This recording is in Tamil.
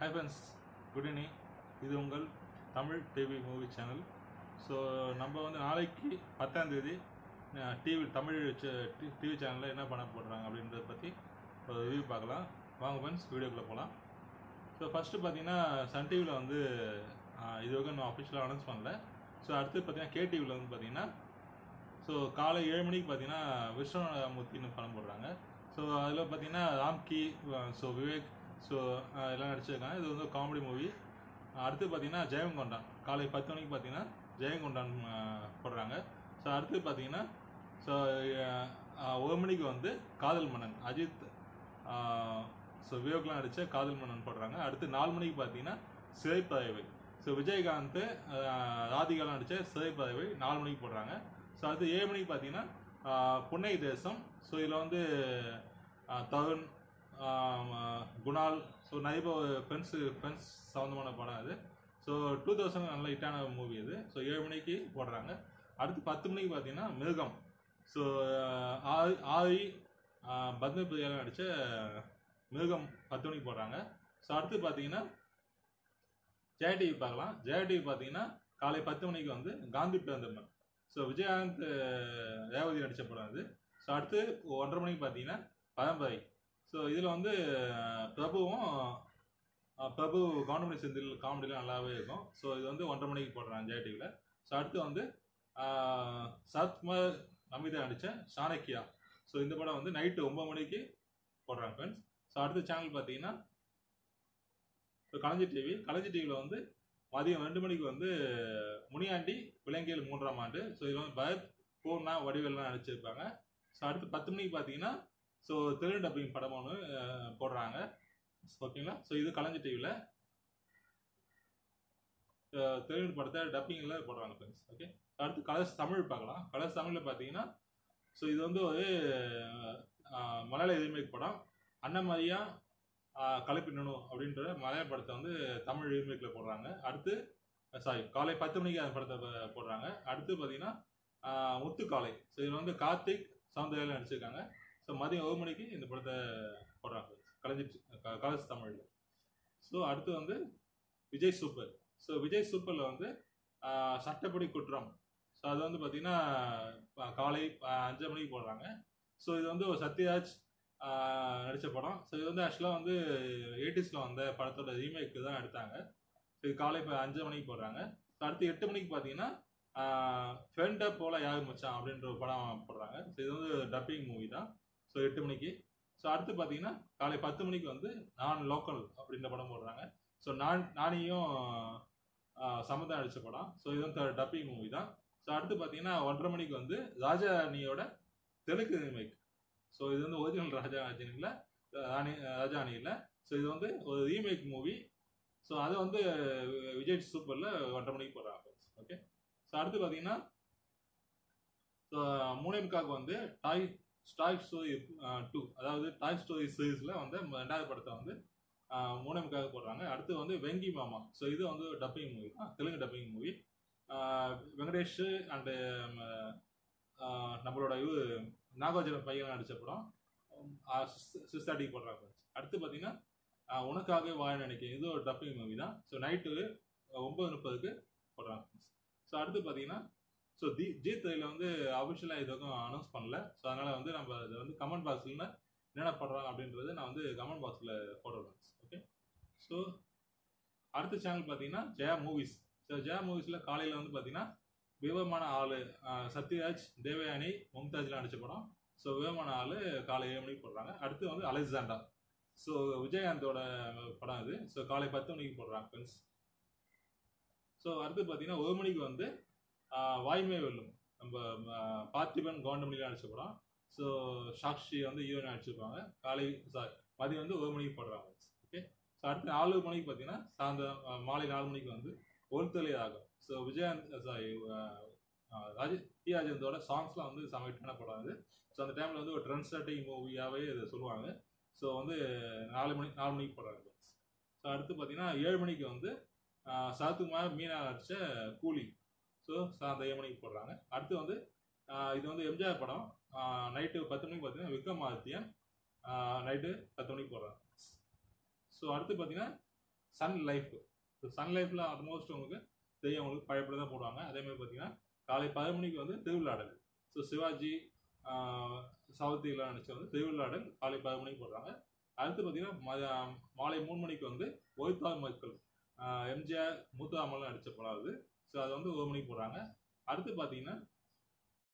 ஹை ஃப்ரெண்ட்ஸ் குட் ஈவினிங் இது உங்கள் Tamil TV movie channel so நம்ம வந்து நாளைக்கு பத்தாம் தேதி டிவி தமிழ் டிவி சேனலில் என்ன பண்ண போடுறாங்க அப்படின்றத பற்றி ஒரு ரிவ்யூ பார்க்கலாம். வாங்க ஃப்ரெண்ட்ஸ் வீடியோக்குள்ளே போகலாம் ஸோ ஃபஸ்ட்டு பார்த்தீங்கன்னா சன் டிவியில் வந்து இது வரைக்கும் நான் அஃபிஷியலாக அனௌன்ஸ் பண்ணல. ஸோ அடுத்து பார்த்தீங்கன்னா கே டிவியில் வந்து பார்த்தீங்கன்னா ஸோ காலை ஏழு மணிக்கு பார்த்தீங்கன்னா விஸ்வநாதமூர்த்தின்னு படம் போடுறாங்க. ஸோ அதில் பார்த்தீங்கன்னா ராம்கி ஸோ விவேக் ஸோ எல்லாம் நடிச்சிருக்காங்க. இது வந்து காமெடி மூவி அடுத்து பார்த்தீங்கன்னா ஜெயங்கொண்டான் காலை பத்து மணிக்கு பார்த்தீங்கன்னா ஜெயங்கொண்டான் போடுறாங்க. ஸோ அடுத்து பார்த்தீங்கன்னா ஸோ ஒரு மணிக்கு வந்து காதல் மன்னன் அஜித் ஸோ விவேக்லாம் நடித்த காதல் மன்னன் போடுறாங்க. அடுத்து நாலு மணிக்கு பார்த்தீங்கன்னா சிறைப்பறவை ஸோ விஜயகாந்த் ராதிகாலாம் நடித்த சிறைப்பறவை நாலு மணிக்கு போடுறாங்க. ஸோ அடுத்து ஏழு மணிக்கு பார்த்தீங்கன்னா புன்னை தேசம். ஸோ இதில் வந்து தருண் குணால். ஸோ நிறைய ஃப்ரெண்ட்ஸு ஃப்ரெண்ட்ஸ் சம்மந்தமான படம் அது. ஸோ டூ தௌசண்ட் நல்ல ஹிட்டான மூவி அது. ஸோ ஏழு மணிக்கு போடுறாங்க. அடுத்து பத்து மணிக்கு பார்த்தீங்கன்னா மிருகம். ஸோ ஆரி ஆரி பத்ம பிரியாவில் நடித்த மிருகம் பத்து மணிக்கு போடுறாங்க. ஸோ அடுத்து பார்த்தீங்கன்னா ஜெயா டிவி பார்க்கலாம். ஜெயா டிவி பார்த்தீங்கன்னா காலை பத்து மணிக்கு வந்து காந்தி பிறந்தமன் ஸோ விஜயகாந்த் ரேவதி நடித்த படம் அது. ஸோ அடுத்து ஒன்றரை மணிக்கு பார்த்தீங்கன்னா பரம்பரை. ஸோ இதில் வந்து பிரபுவும் பிரபு கவுண்டமணி செந்தில் காமெடிலாம் நல்லாவே இருக்கும். ஸோ இது வந்து ஒன்றரை மணிக்கு போடுறாங்க ஜெயா டிவியில் ஸோ அடுத்து வந்து அஹ், சரத்குமார் நமிதா நடித்த சாணக்கியா. ஸோ இந்த படம் வந்து நைட்டு ஒம்பது மணிக்கு போடுறாங்க ஃப்ரெண்ட்ஸ் ஸோ அடுத்த சேனல் பார்த்தீங்கன்னா இப்போ கலைஞர் டிவி கலைஞர் டிவியில் வந்து மதியம் ரெண்டு மணிக்கு வந்து முனியாண்டி விலங்கியல் மூன்றாம் ஆண்டு. ஸோ இதில் வந்து பரத் பூர்ணா வடிவெல்லாம் நடிச்சிருப்பாங்க. ஸோ அடுத்து பத்து மணிக்கு பார்த்தீங்கன்னா ஸோ தெலுங்கு டப்பிங் படம் ஒன்று போடுறாங்க. ஓகேங்களா ஸோ இது கலைஞர் டிவியில் தெலுங்கு படத்தை டப்பிங்கில் போடுறாங்க ஃப்ரெண்ட்ஸ் ஓகே அடுத்து கலர்ஸ் தமிழ் பார்க்கலாம். கலர்ஸ் தமிழில் பார்த்தீங்கன்னா ஸோ இது வந்து ஒரு மலையாள ரீமேக் படம். அன்னமரியா கலப்பிடணும் அப்படின்ற மலையாள படத்தை வந்து தமிழ் ரீமேக்கில் போடுறாங்க. அடுத்து சாரி காலை பத்து மணிக்கு அந்த படத்தை போடுறாங்க. அடுத்து பார்த்தீங்கன்னா முத்துக்காலை. ஸோ இதில் வந்து கார்த்திக் சவுந்தர்யாலாம் நடிச்சிருக்காங்க. ஸோ மதியம் ஒரு மணிக்கு இந்த படத்தை போடுறாங்க. கலைஞர் க- கலர்ஸ் தமிழில். ஸோ அடுத்து வந்து விஜய் சூப்பர். ஸோ விஜய் சூப்பரில் வந்து சட்டப்படி குற்றம். ஸோ அது வந்து பார்த்தீங்கன்னா காலை அஞ்சு அஞ்சரை மணிக்கு போடுறாங்க. ஸோ இது வந்து ஒரு சத்யராஜ் நடித்த படம். ஸோ இது வந்து ஆக்சுவலாக வந்து எயிட்டிஸில் வந்த படத்தோட ரீமேக்கு தான் எடுத்தாங்க. ஸோ இது காலை இப்போ அஞ்சு மணிக்கு போடுறாங்க. ஸோ அடுத்து எட்டு மணிக்கு பார்த்தீங்கன்னா ஃப்ரெண்டை போல யாரு மச்சான் அப்படின்ற ஒரு படம் போடுறாங்க. ஸோ இது வந்து டப்பிங் மூவி தான். ஸோ எட்டு மணிக்கு. ஸோ அடுத்து பார்த்தீங்கன்னா காலை பத்து மணிக்கு வந்து நான் லோக்கல் அப்படின்ற படம் போடுறாங்க. ஸோ நான் நானையும் சமதா அடித்த படம். ஸோ இது வந்து டப்பிங் மூவி தான். ஸோ அடுத்து பார்த்தீங்கன்னா ஒன்றரை மணிக்கு வந்து ராஜாணியோட தெலுங்கு ரீமேக் ஸோ இது வந்து ஒரிஜினல் ராஜா இல்லை ராணி ராஜா அணியில் ஸோ இது வந்து ஒரு ரீமேக் மூவி ஸோ அது வந்து விஜய் சூப்பரில் ஒன்றரை மணிக்கு போடுறாங்க ஓகே ஸோ அடுத்து பார்த்தீங்கன்னா ஸோ மூணேமுக்காக்கு வந்து டாய் டாய் ஸ்டோரி டூ அதாவது டாய் ஸ்டோரி சீரீஸில் வந்து ரெண்டாவது படத்தை வந்து uh, மூணமுக்காக போடுறாங்க. அடுத்து வந்து வெங்கி மாமா. ஸோ இது வந்து டப்பிங் மூவி தான் Telugu dubbing movie uh, Venkatesh and um, uh, நம்மளோட இது நாகார்ஜுன பையன் நடித்த படம். Um, சிக்ஸ் தேர்ட்டிக்கு போடுறாங்க அடுத்து பார்த்தீங்கன்னா உனக்காகவே வாழ நினைக்கிறேன். இது ஒரு டப்பிங் மூவி தான். ஸோ நைட்டு ஒம்பது முப்பதுக்கு போடுறாங்க. ஸோ அடுத்து பார்த்தீங்கன்னா ஸோ தி ஜி த்ரீல வந்து அபிஷியலாக இதுக்கும் அனௌன்ஸ் பண்ணல. ஸோ அதனால் வந்து நம்ம இதை வந்து கமெண்ட் பாக்ஸில் என்னென்ன பண்ணுறாங்க அப்படின்றது நான் வந்து கமெண்ட் பாக்ஸில் போடுறேன் ஓகே ஸோ அடுத்த சேனல் பார்த்தீங்கன்னா ஜெயா மூவிஸ் ஸோ ஜெயா மூவிஸில் காலையில் வந்து பார்த்தீங்கன்னா விவமான ஆள் சத்யராஜ் தேவயானி மும்தாஜ்லாம் நடித்த படம். ஸோ விவமான ஆள் காலை ஏழு மணிக்கு போடுறாங்க. அடுத்து வந்து அலெக்சாண்டா. ஸோ விஜயகாந்தோட படம் இது. ஸோ காலை பத்து மணிக்கு போடுறாங்க ஃப்ரெண்ட்ஸ் ஸோ அடுத்து பார்த்தீங்கன்னா ஒரு மணிக்கு வந்து வாய்மை வெல்லும். நம்ம பார்த்திபன் கவுண்டமணியில் நடிச்ச படம். ஸோ சாக்ஷி வந்து ஈவன் நடிச்சிருப்பாங்க. காலை சாரி மதியம் வந்து ஒரு மணிக்கு போடுறாங்க. ஓகே ஸோ அடுத்து நாலு மணிக்கு பார்த்தீங்கன்னா சாயந்தரம் மாலை நாலு மணிக்கு வந்து ஒருத்தலை ஆகும். So Vijayakanth sorry Raja T ராஜேந்தோட சாங்ஸ்லாம் வந்து சமைட்டான படம் இது ஸோ அந்த டைமில் வந்து ஒரு ட்ரெண்ட் ஸ்டார்டிங் மூவியாகவே இதை சொல்லுவாங்க. ஸோ வந்து நாலு மணி நாலு மணிக்கு போடுறாங்க. ஸோ அடுத்து பார்த்தீங்கன்னா ஏழு மணிக்கு வந்து ஆஹ், சரத்குமார் மீனா நடிச்ச கூலி. ஸோ அந்த ஏழு மணிக்கு போடுறாங்க. அடுத்து வந்து இது வந்து எம்ஜிஆர் படம். நைட்டு பத்து மணிக்கு பார்த்தீங்கன்னா விக்ரமாதித்யன் நைட்டு பத்து மணிக்கு போடுறாங்க. ஸோ அடுத்து பார்த்தீங்கன்னா சன் லைஃப் சன் லைஃப்பில் ஆல்மோஸ்ட் உங்களுக்கு தெரியும். உங்களுக்கு பழையப்படி தான் போடுவாங்க அதேமாதிரி பார்த்தீங்கன்னா காலை பதினொரு மணிக்கு வந்து திருவிழாடல். ஸோ சிவாஜி ஆஹ், சவுத்திலாம் வந்து திருவிழாடல் காலை பதினொரு மணிக்கு போடுறாங்க. அடுத்து பார்த்தீங்கன்னா ம- மாலை மூணு மணிக்கு வந்து ஒய்த்தார் மக்கள். எம்ஜிஆர் எம்ஜிஆர் மூத்தாமலாம் நடித்த படம் அது. ஸோ அது வந்து ஒரு மணிக்கு போடுறாங்க. அடுத்து பார்த்தீங்கன்னா